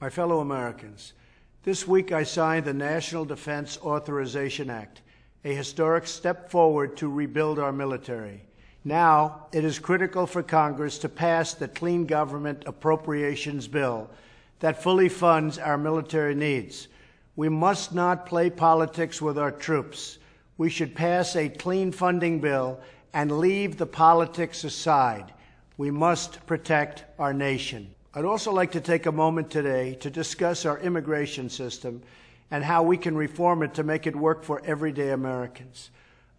My fellow Americans, this week I signed the National Defense Authorization Act, a historic step forward to rebuild our military. Now, it is critical for Congress to pass the Clean Government Appropriations Bill that fully funds our military needs. We must not play politics with our troops. We should pass a clean funding bill and leave the politics aside. We must protect our nation. I'd also like to take a moment today to discuss our immigration system and how we can reform it to make it work for everyday Americans.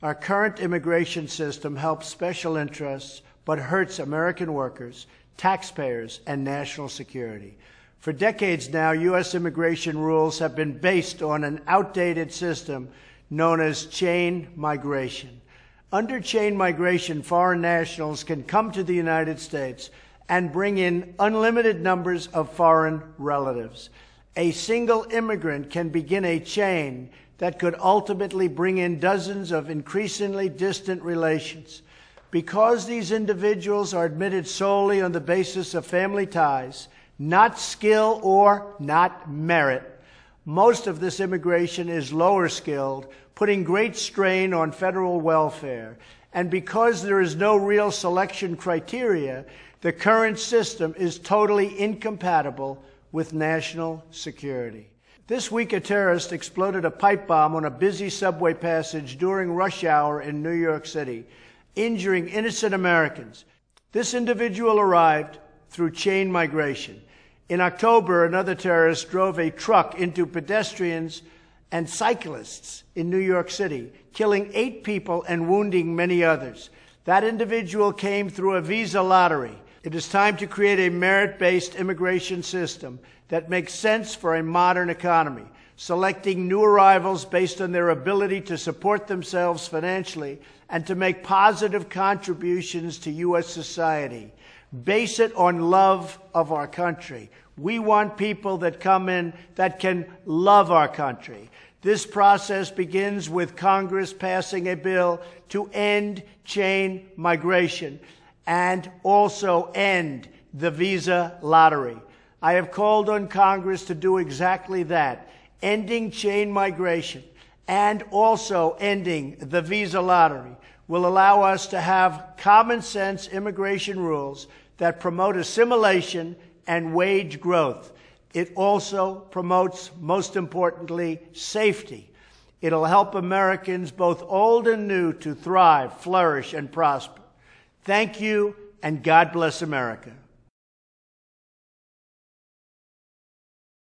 Our current immigration system helps special interests but hurts American workers, taxpayers, and national security. For decades now, U.S. immigration rules have been based on an outdated system known as chain migration. Under chain migration, foreign nationals can come to the United States and bring in unlimited numbers of foreign relatives. A single immigrant can begin a chain that could ultimately bring in dozens of increasingly distant relations. Because these individuals are admitted solely on the basis of family ties, not skill or not merit, most of this immigration is lower skilled, putting great strain on federal welfare. And because there is no real selection criteria, the current system is totally incompatible with national security. This week, a terrorist exploded a pipe bomb on a busy subway passage during rush hour in New York City, injuring innocent Americans. This individual arrived through chain migration. In October, another terrorist drove a truck into pedestrians and cyclists in New York City, killing eight people and wounding many others. That individual came through a visa lottery. It is time to create a merit based immigration system that makes sense for a modern economy, selecting new arrivals based on their ability to support themselves financially and to make positive contributions to U.S. society. Base it on love of our country. We want people that come in that can love our country. This process begins with Congress passing a bill to end chain migration and also end the visa lottery. I have called on Congress to do exactly that, ending chain migration and also ending the visa lottery will allow us to have common sense immigration rules that promote assimilation and wage growth. It also promotes, most importantly, safety. It'll help Americans, both old and new, to thrive, flourish, and prosper. Thank you, and God bless America.